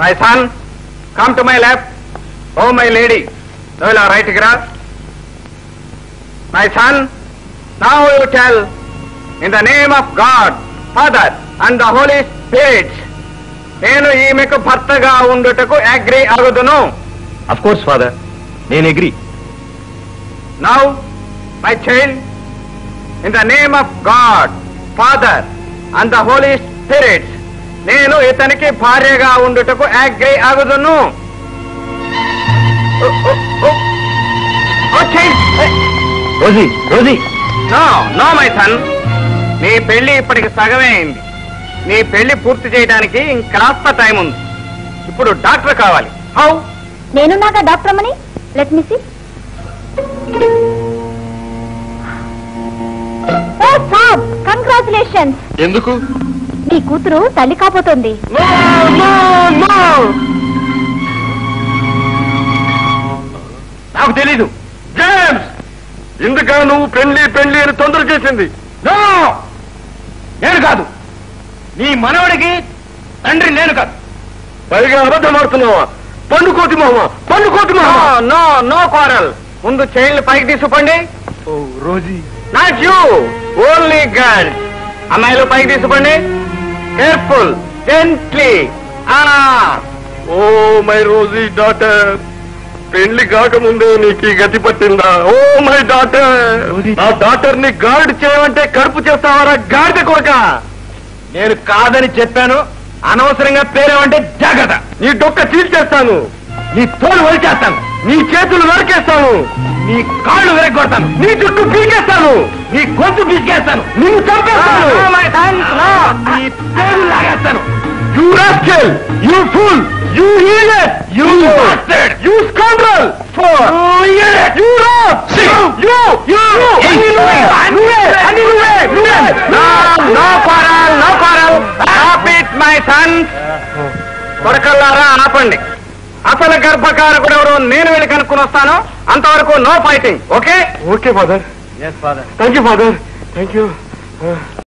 My son come to my left oh my lady నువ్వు ఇలా రైట్కి రా my son now you tell in the name of God Father and the Holy Spirit నేను ఈమెకు భర్తగా ఉండుటకు అగ్రి అగుదును అఫ్ కోర్స్ ఫాదర్ నేను agree now my child in the name of God Father and the Holy Spirit నేను ఇతనికి భార్యగా ఉండుటకు agree అగుదును Rosie Rosie. No no my son. నీ పెళ్ళి ఇప్పటికి సగమే అయింది. నీ పెళ్ళి పూర్తి చేయడానికి ఇంకాస్త టైం ఉంది. ఇప్పుడు డాక్టర్ కావాలి. హౌ? నేనున్నాగా డాక్టర్ అమ్మని? లెట్ మీ సి కంగ్రాచులేషన్స్ ఎందుకు? నీ కూతురు తల్లి కాబోతోంది. నాకు తెలీదు. జేమ్స్ నువ్వు పెళ్ళి పెళ్ళి అని తొందర చేసింది. నో నేను కాదు. నీ మనవడికి తండ్రి నేను కాదు. పైగా అబద్ధం ఆడుతున్నావా? పండుకోతి మామ పండుకోతి నో నో నో క్వారల్ ముందు చైల్డ్ పైకి తీసుకుపండి. ఓ Rosie. Not you only girl అమ్మాయిలు పైకి తీసుకోండి careful gently oh my Rosie daughter. పెళ్ళి కాకముందే నీకు గతి పట్టిందా? Oh my daughter. నా డాటర్ని గార్డ్ చేయమంటే కడుపు చేస్తావారా గాడిద కొరక నేను కాదని చెప్పాను. అనవసరంగా పేరేమంటే జాగ్రత్త. నీ డొక్క చీల్చేస్తాను. నీ తోలు వలిచేస్తాను. నీ చేతులు నరికేస్తాను. నీ కాళ్ళు విరగొడతాను నీ చుట్టూ పీకేస్తాను. నీ గొంతు పీకేస్తాను నిన్ను చంపేస్తాను. నీ పేరు లాగేస్తాను. You rascal you fool you idiot you bastard you scoundrel for you idiot you rap you you అన్ని నువ్వే నువ్వే అన్ని నువ్వే నువ్వే no no no stop it my son కొరకల్లారా ఆపండి. అసలు గర్భకారకుడు ఎవరు నేను వెళ్ళి కనుక్కుని వస్తాను. అంతవరకు no fighting okay okay father Yes, Father. Thank you, Father. Thank you. Uh...